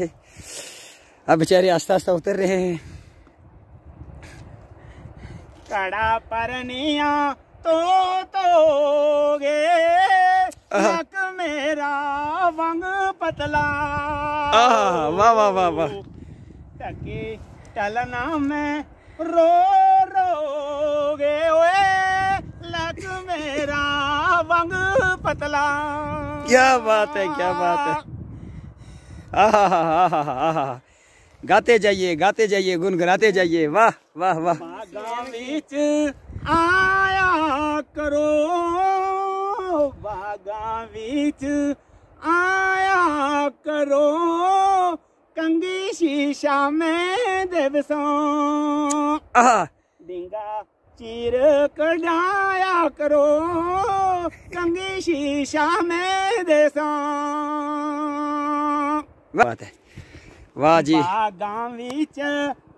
थे। अब बेचारे आस्ता आस्ता उतर रहे हैं। कड़ा परनिया तो तो गे। मेरा वंग पतला। वाह, वाह, वाह, वाह। टके टलना में रो रो गे ओए। लक मेरा वंग पतला। क्या बात है क्या बात है। आहा गाते जाइए गाते जाइए गुनगुनाते जाइए। वाह वाह वाह। बीच आया करो। बागा बीच आया करो। कंगी शीशा में देवसो डिंगा चीर कढ़ाया करो। कंगी शीशा में देसों ਬਾਤ ਹੈ ਵਾਹ ਜੀ। ਬਾਗਾਂ ਵਿੱਚ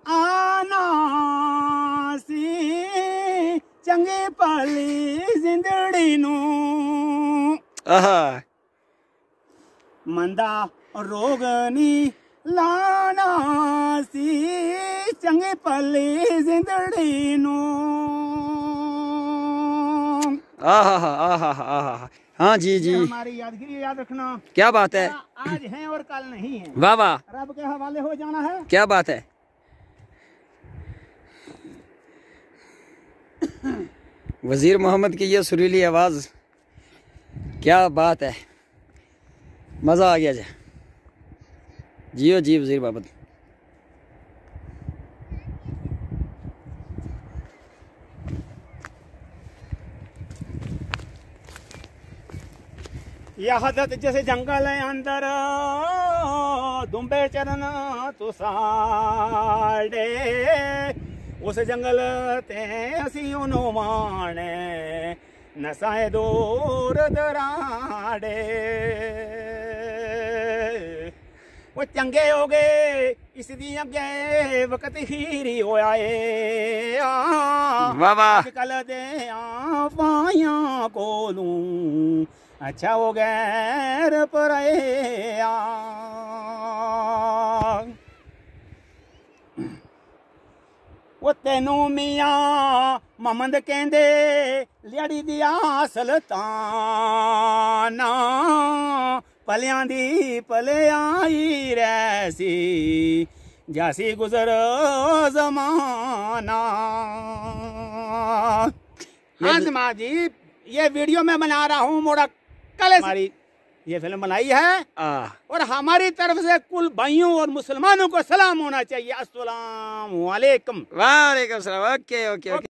ਆਨਾ ਸੀ ਚੰਗੇ ਪਾਲੀ ਜ਼ਿੰਦੜੀ ਨੂੰ। ਆਹਾ। ਮੰਦਾ ਰੋਗ ਨਹੀਂ ਲਾਣਾ ਸੀ ਚੰਗੇ ਪਾਲੀ ਜ਼ਿੰਦੜੀ ਨੂੰ। आहा आहा आहा हाँ जी जी। हमारी यादगिरी याद रखना। क्या बात है? आज है और कल नहीं है। वाह वाह। रब के हवाले हो जाना है। क्या बात है? वज़ीर मोहम्मद की ये सुरीली आवाज़ क्या बात है? मज़ा आ गया जी। जियो जी वज़ीर मोहम्मद। यह हदत जैसे जंगल है अंदर। दुम्बे चरण तुसाड़े उस जंगल ते असी माने नसाए दूर दराड़े। वो चंगे हो गए इस दी अगे वक्त हीरी होया ए वाह वाह। अजकल दे पाया कोलू अच्छा हो गैर पर ਉਹ ਤੈਨੂੰ ਮੀਆਂ ਮਮੰਦ ਕਹਿੰਦੇ ਲਿਆੜੀ ਦੀ ਆਸਲ ਤਾਂ ਨਾ ਪਲਿਆਂ ਦੀ ਪਲਿਆਈ ਰਹਿਸੀ ਜਾਸੀ ਗੁਜ਼ਰ जमाना हाँ जमा जी ये वीडियो मैं बना रहा हूँ मोड़ा कल हमारी ये फ़िल्म बनाई है। और हमारी तरफ़ से कुल भाइयों और मुसलमानों को सलाम होना चाहिए। अस्सलाम वालेकुम। वालेकुम सलाम। Okay okay okay.